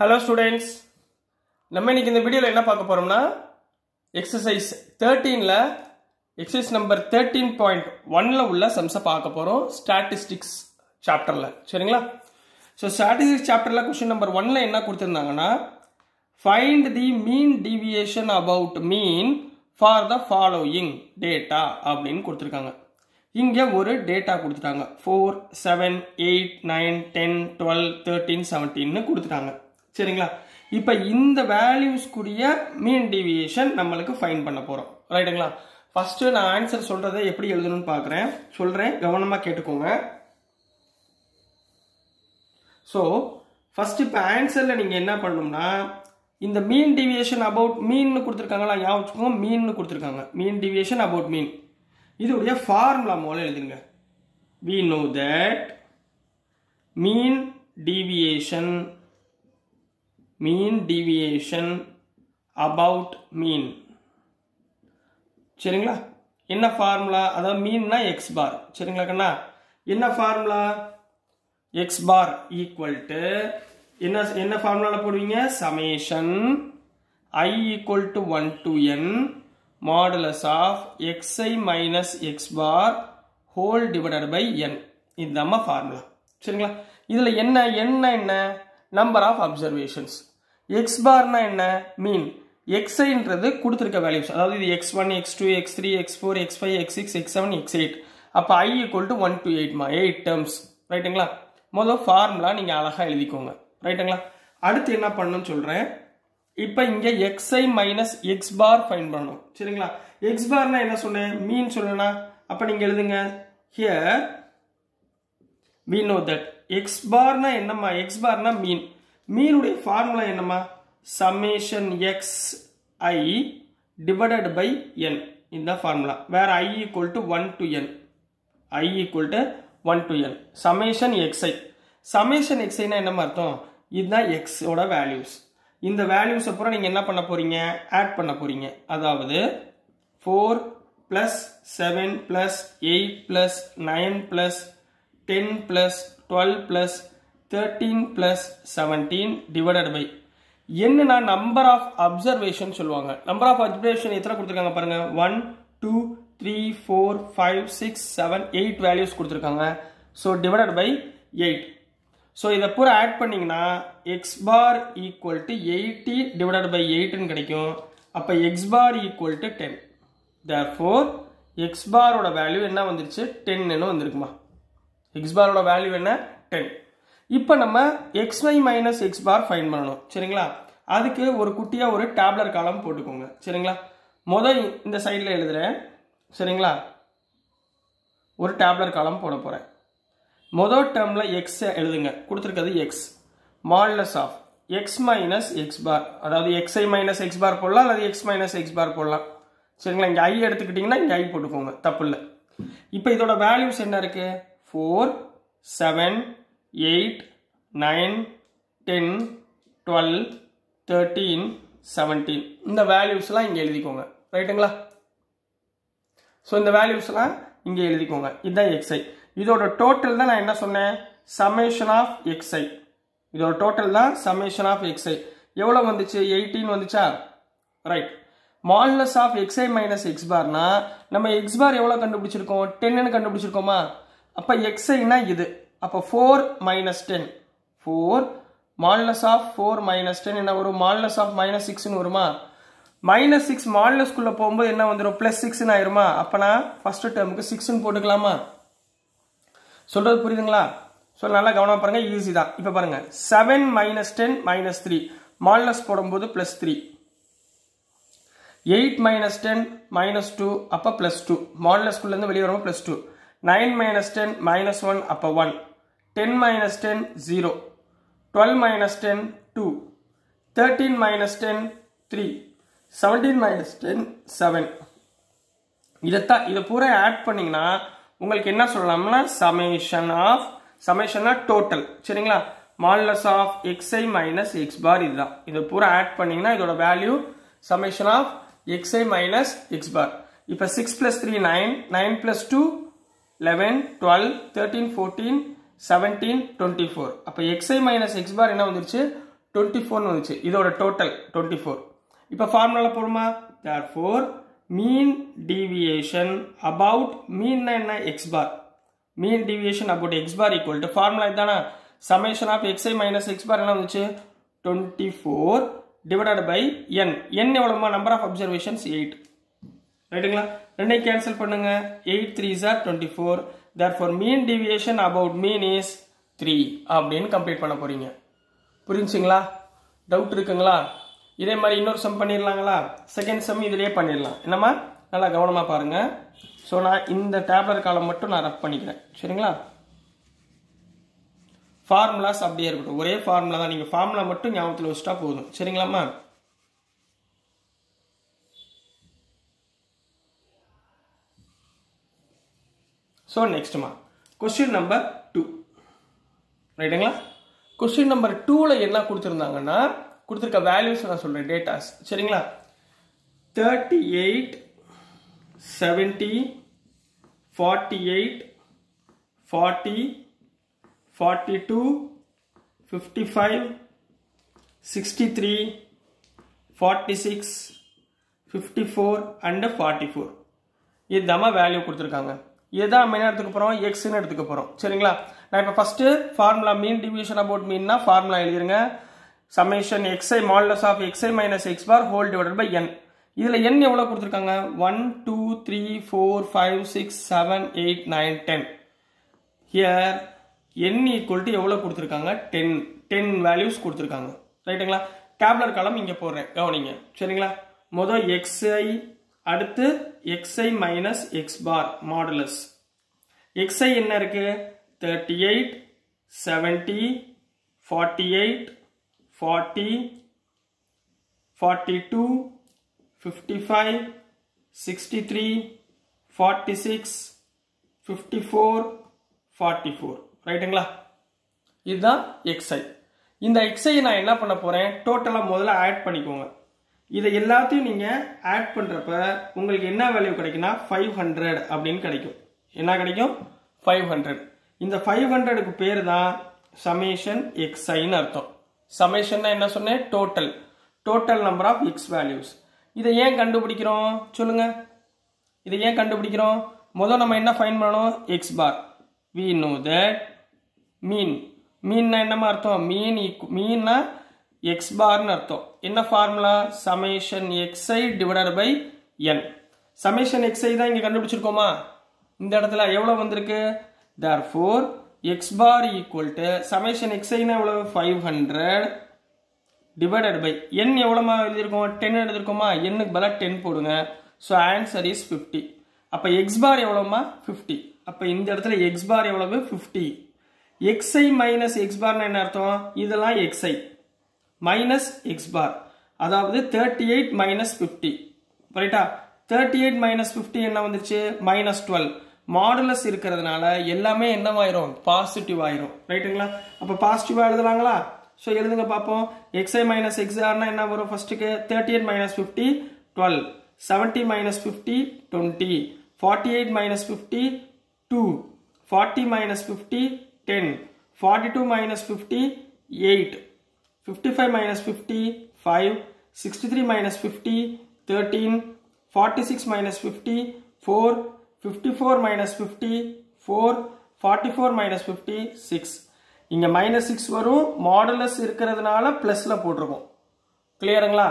Hello students நம்ம இன்னைக்கு இந்த வீடியோவில் என்ன பார்க்க போறோம்னா எக்ஸசைஸ் தேர்ட்டீனில் எக்ஸசைஸ் நம்பர் தேர்ட்டீன் பாயிண்ட் ஒன்ல உள்ள சம்ஸை பார்க்க போகிறோம் ஸ்டாட்டிஸ்டிக்ஸ் சாப்டரில் சரிங்களா? ஸோ ஸ்டாட்டிஸ்டிக்ஸ் சாப்டரில் கொஸ்டின் நம்பர் ஒன்ல என்ன கொடுத்துருந்தாங்கன்னா find the mean deviation about mean for the following data அப்படின்னு கொடுத்துருக்காங்க. இங்கே ஒரு டேட்டா கொடுத்துட்டாங்க. Four seven eight nine ten twelve thirteen செவன்டீன்னு கொடுத்துட்டாங்க. சரிங்களா? இப்போ இந்த வேல்யூஸ்க்குரிய மீன் டிவியேஷன் நம்மளுக்கு ஃபைன் பண்ண போகிறோம் ரைட்டுங்களா ஃபஸ்ட்டு நான் ஆன்சர் சொல்கிறத எப்படி எழுதணும்னு பார்க்குறேன் சொல்கிறேன் கவனமாக கேட்டுக்கோங்க. ஸோ ஃபர்ஸ்ட் இப்போ ஆன்சரில் நீங்கள் என்ன பண்ணணும்னா இந்த மீன் டிவியேஷன் அபவுட் மீன் கொடுத்துருக்காங்களா? ஞாபகம் வச்சுக்கோங்க மீன் கொடுத்துருக்காங்க. மீன் டிவியேஷன் அபவுட் மீன் இதோடைய ஃபார்முலா மூலம் எழுதுங்க we know that mean deviation mean deviation about mean சரிங்களா? என்ன ஃபார்முலா அதாவது மீன்னா எக்ஸ் பார் சரிங்களா கண்ணா? என்ன formula x bar equal to என்ன என்ன ஃபார்முலாவில் போடுவீங்க? Summation i equal to one to n modulus of x i minus x bar whole divided by n இதுதாம்மா formula சரிங்களா? இதில் என்ன என்ன என்ன? நம்பர் ஆஃப் அப்சர்வேஷன்ஸ் எக்ஸ் பார்னா என்ன? மீன் எக்ஸ்ஐன்றது கொடுத்துருக்க வேல்யூஸ் அதாவது இது x one x two x three x four x five x six x seven x eight அப்போ i equal to one to எயிட்மா eight terms ரைட்டுங்களா முதல் ஃபார்முலா நீங்கள் அழகாக எழுதிக்கோங்க. ரைட்டுங்களா அடுத்து என்ன பண்ணணும்னு சொல்கிறேன் இப்போ இங்கே x i minus x bar find பண்ணணும் சரிங்களா? எக்ஸ் பார்னா என்ன சொன்னேன்? மீன் சொல்லனா அப்போ நீங்கள் எழுதுங்க. Here we know that x பார்னா என்னம்மா? எக்ஸ் பார்னா மீன் மீனுடைய ஃபார்முலா என்னம்மா? Summation x i divided by n இந்த ஃபார்முலா வேற i equal to one to n i equal to one to n summation x i summation எக்ஸ்ஐனா என்னம்மா அர்த்தம்? இதுதான் எக்ஸோட வேல்யூஸ் இந்த வேல்யூஸை பூரா நீங்கள் என்ன பண்ண போறீங்க? ஆட் பண்ண போறீங்க. அதாவது four plus seven plus eight plus nine plus ten plus twelve plus thirteen plus seventeen divided by என்னன்னா நம்பர் ஆஃப் அப்சர்வேஷன் சொல்லுவாங்க? நம்பர் ஆஃப் அப்சர்வேஷன் எத்தனை கொடுத்துருக்காங்க பாருங்க? One two three four five six seven eight values கொடுத்துருக்காங்க. So divided by eight so இதை பூரா add பண்ணீங்கன்னா x bar equal to eighty divided by எயிட்னு கிடைக்கும். அப்போ x bar equal to ten therefore x பாரோட value என்ன வந்துருச்சு? டென்னு வந்திருக்குமா? எக்ஸ் பாரோட வேல்யூ என்ன? டென் இப்போ நம்ம x y minus x bar find பண்ணணும். சரிங்களா? அதுக்கு ஒரு குட்டியாக ஒரு டேப்லர் காலம் போட்டுக்கோங்க. சரிங்களா? முதல் இந்த சைடில் எழுதுகிறேன் சரிங்களா? ஒரு டேப்லர் காலம் போட போகிறேன் மொதல் டேர்மில் எக்ஸ் எழுதுங்க. கொடுத்துருக்கிறது x modulus of x minus x bar அதாவது எக்ஸ்ஐ மைனஸ் எக்ஸ் பார் போடலாம் அல்லது எக்ஸ் மைனஸ் எக்ஸ் பார் போடலாம். சரிங்களா? இங்கே ஐ எடுத்துக்கிட்டிங்கன்னா இங்கே ஐ போட்டுக்கோங்க. தப்பு இல்லை. இப்போ இதோட வேல்யூஸ் என்ன இருக்குது four seven eight nine ten twelve thirteen seventeen. இந்த வேல்யூஸ்லாம் இங்கே எழுதிக்கோங்க. ரைட்டுங்களா? ஸோ இந்த வேல்யூஸ்லாம் இங்கே எழுதிக்கோங்க. இதுதான் எக்ஸ்ஐ இதோட டோட்டல் தான் நான் என்ன சொன்னேன்? சமேஷன் ஆஃப் எக்ஸ்ஐ இதோட டோட்டல் தான் சமேஷன் ஆஃப் எக்ஸை எவ்வளோ வந்துச்சு? எயிட்டீன் வந்துச்சா? Right modulus of x i minus x பார்னா நம்ம எக்ஸ் பார் எவ்வளோ கண்டுபிடிச்சிருக்கோம்? டென்னு கண்டுபிடிச்சிருக்கோமா? அப்போ எக்ஸ்ஐனா இது. அப்போ four minus ten four modulus of four minus ten என்ன வரும்? மால்னஸ் ஆஃப் மைனஸ் சிக்ஸ்னு வருமா? மைனஸ் சிக்ஸ் மால்னஸ்குள்ளே போகும்போது என்ன வந்துடும் ப்ளஸ் சிக்ஸ்னு ஆயிருமா? அப்போனா நான் ஃபர்ஸ்ட் டேர்முக்கு சிக்ஸ்னு போட்டுக்கலாமா? சொல்கிறது புரியுதுங்களா? ஸோ நல்லா கவனம் பாருங்கள் ஈஸி தான். இப்போ பாருங்கள் seven minus ten minus three modulus போடும்போது plus three eight minus ten minus two அப்போ ப்ளஸ் டூ மாடலஸ்குள்ளேருந்து வெளியே வரும்போது plus two nine minus ten minus one அப்போ one ten minus ten zero twelve minus ten two thirteen minus ten three seventeen minus ten seven இதைத்தான் இதை பூரா add பண்ணிங்கன்னா உங்களுக்கு என்ன சொல்லலாம்னா சமேஷன் ஆஃப் சமேஷன்னா டோட்டல் சரிங்களா? Modulus of x i minus x bar இதுதான். இதை பூரா ஆட் பண்ணீங்கன்னா இதோட value summation of x i minus x bar இப்போ six plus three nine nine plus two eleven twelve thirteen fourteen seventeen twenty four அப்போ x i minus x bar என்ன வந்துருச்சு? Twenty ஃபோர்னு வந்துச்சு இதோட டோட்டல் டுவெண்ட்டி ஃபோர் இப்போ ஃபார்முலாவில் போடுமா? Therefore mean deviation about மீன்னா என்ன? X bar mean deviation about x bar equal to formula இதுதானா summation of x i minus x bar என்ன வந்துச்சு? Twenty four divided by n n எவ்வளோமா number of observations eight ரைட்டுங்களா ரெண்டையும் cancel பண்ணுங்க. Eight three sir twenty four therefore mean deviation about mean is three அப்படின்னு complete பண்ண போறீங்க. புரிஞ்சுங்களா? Doubt இருக்குங்களா? இதே மாதிரி இன்னொரு சம் பண்ணிடலாங்களா? செகண்ட் சம் இதுலயே பண்ணிடலாம். என்னம்மா? நல்லா கவனமாக பாருங்கள் ஸோ நான் இந்த டேப்லர் காலம் மட்டும் நான் ரப் பண்ணிக்கிறேன். சரிங்களா? ஃபார்முலாஸ் அப்படியே இருக்கட்டும். ஒரே ஃபார்முலா தான். நீங்கள் ஃபார்முலா மட்டும் ஞாபகத்தில் வச்சுட்டா போதும். சரிங்களாம்மா? ஸோ நெக்ஸ்ட்மா கொஸ்டின் நம்பர் டூ ரைட்டுங்களா கொஸ்டின் நம்பர் டூவில் என்ன கொடுத்துருந்தாங்கன்னா கொடுத்துருக்க வேல்யூஸ் நான் சொல்கிறேன் டேட்டாஸ் சரிங்களா? Thirty eight seventy forty eight forty forty two fifty five sixty three forty six fifty four and forty four இதுதாம்மா value கொடுத்துருக்காங்க. இதுதான் மெயினாக எடுத்துக்க போகிறோம் எக்ஸ்னு எடுத்துக்க போகிறோம் சரிங்களா? நான் இப்போ first formula mean division about மீன்னா formula எழுதிருங்க. Summation x i modulus of x i minus x bar whole divided by n இதில் என் எவ்வளோ கொடுத்துருக்காங்க? One two three four five six seven eight nine ten here n equal to எவ்வளோ கொடுத்துருக்காங்க? Ten ten values கொடுத்துருக்காங்க. ரைட்டுங்களா டேப்லர் காலம் இங்கே போடுறேன். கவனிங்க. சரிங்களா? மொதல் எக்ஸ்ஐ அடுத்து x i minus x bar modulus x i என்ன இருக்கு? Thirty eight seventy forty eight forty forty two fifty five sixty three forty six fifty four forty four ரைட்டுங்களா இதுதான் எக்ஸ்ஐ இந்த எக்ஸ்ஐ நான் என்ன பண்ண போகிறேன் டோட்டலாக முதல்ல ஆட் பண்ணிக்கோங்க. இதை எல்லாத்தையும் நீங்கள் ஆட் பண்ணுறப்ப உங்களுக்கு என்ன வேல்யூ கிடைக்குன்னா ஃபைவ் ஹண்ட்ரட் அப்படின்னு கிடைக்கும். என்ன கிடைக்கும்? ஃபைவ் ஹண்ட்ரட் இந்த ஃபைவ் ஹண்ட்ரடுக்கு பேர் தான் சமேஷன் எக்ஸைன்னு அர்த்தம். சமேஷன்னா என்ன சொன்னேன்? Total total number of x values இதை ஏன் கண்டுபிடிக்கிறோம்? சொல்லுங்க. இதை ஏன் கண்டுபிடிக்கிறோம்? முதல் நம்ம என்ன ஃபைன் பண்ணணும்? X bar we know that mean மீன்னா என்னமா அர்த்தம்? மீன் மீன்னா எக்ஸ் பார்னு அர்த்தம். என்ன formula summation x i divided by n summation x i தான் இங்கே கண்டுபிடிச்சிருக்கோமா? இந்த இடத்துல எவ்வளோ வந்திருக்கு? Therefore x bar equal to summation எக்ஸைனா எவ்வளோ five hundred divided by n எவ்வளோமா எழுதியிருக்கோம்? டென் எழுதியிருக்கோமா? எண்ணுக்கு பதிலாக டென் போடுங்க. ஸோ ஆன்சர் இஸ் ஃபிஃப்டி அப்போ எக்ஸ் பார் எவ்வளோமா ஃபிஃப்டி அப்போ இந்த இடத்துல எக்ஸ் பார் எவ்வளவு? Fifty x i minus x பார்னு என்ன அர்த்தம்? இதெல்லாம் x i minus x bar அதாவது தேர்ட்டி எயிட் மைனஸ் ஃபிஃப்டி ரைட்டா தேர்ட்டி எயிட் மைனஸ் ஃபிஃப்டி என்ன வந்துச்சு? மைனஸ் டுவெல் மாடுலஸ் இருக்கிறதுனால எல்லாமே என்னவாயிரும்? பாசிட்டிவ் ஆயிரும். ரைட்டுங்களா அப்போ பாசிட்டிவா எழுதலாங்களா? ஸோ எழுதுங்க பார்ப்போம் எக்ஸ்ஐ மைனஸ் எக்ஸ்ஆர்னா என்ன வரும் ஃபர்ஸ்ட்டுக்கு thirty eight minus fifty twelve seventy minus fifty twenty forty eight minus fifty two forty minus fifty ten forty two minus fifty eight 55 minus 50 5 63 minus 50 13 46 minus 50 4 54 minus 50 4 44 minus 50 6 இங்க minus six வரும் modulus இருக்கிறதுனால பிளஸ்ல போட்டிருக்கோம். கிளியருங்களா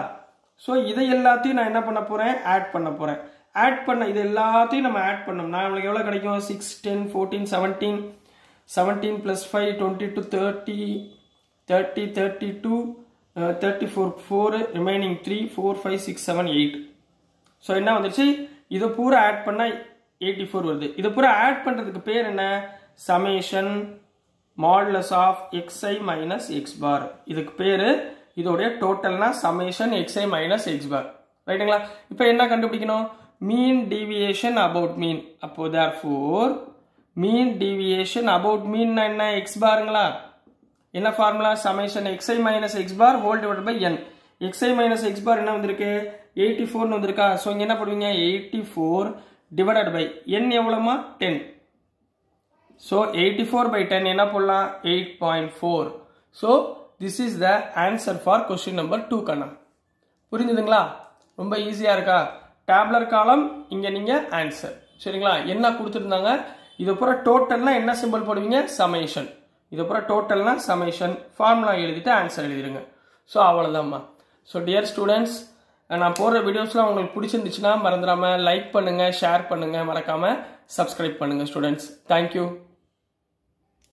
so இதை எல்லாத்தையும் நான் என்ன பண்ண போகிறேன் ஆட் பண்ண போகிறேன் ஆட் பண்ண இது எல்லாத்தையும் நம்ம ஆட் பண்ணோம்னா நம்மளுக்கு எவ்வளோ கிடைக்கும்? Six ten fourteen seventeen seventeen plus five twenty two thirty thirty thirty two thirty four four remaining three four five six seven eight so என்ன வந்துச்சு இதை பூரா ஆட் பண்ணால் எயிட்டி ஃபோர் வருது. இதை பூரா ஆட் பண்ணுறதுக்கு பேர் என்ன? Summation modulus of x i minus x bar இதுக்கு பேர் இதோடைய டோட்டல்னா summation x i minus x bar ரைட்டுங்களா இப்போ என்ன கண்டுபிடிக்கணும்? மீன் டிவியேஷன் அபவுட் மீன் அப்போ therefore mean deviation about மீன்னா என்ன? எக்ஸ் பாருங்களா என்ன formula summation x i minus x bar whole divide by n x i minus x bar என்ன வந்திருக்கு? எயிட்டி ஃபோர்னு வந்திருக்கா? ஸோ இங்கே என்ன பண்ணுவீங்க eighty four divided by n எவ்வளோமா ten so eighty four by ten என்ன போடலாம்? Eight point four so this is the answer for question number two கண்ணா. புரிஞ்சுதுங்களா? ரொம்ப ஈஸியாக இருக்கா? டேப்லர் காலம் இங்கே நீங்கள் ஆன்சர் சரிங்களா? என்ன கொடுத்துருந்தாங்க? இது பூரா டோட்டல்னா என்ன சிம்பிள் போடுவீங்க? சமேஷன் இதுக்கப்புறம் டோட்டல்னால் சமேஷன் ஃபார்முலா எழுதிட்டு ஆன்சர் எழுதிடுங்க. ஸோ அவ்வளோதாம்மா ஸோ டியர் ஸ்டூடெண்ட்ஸ் நான் போடுற வீடியோஸ்லாம் உங்களுக்கு பிடிச்சிருந்துச்சுன்னா மறந்துடாமல் லைக் பண்ணுங்கள் ஷேர் பண்ணுங்கள் மறக்காமல் சப்ஸ்கிரைப் பண்ணுங்கள் ஸ்டூடெண்ட்ஸ் தேங்க்யூ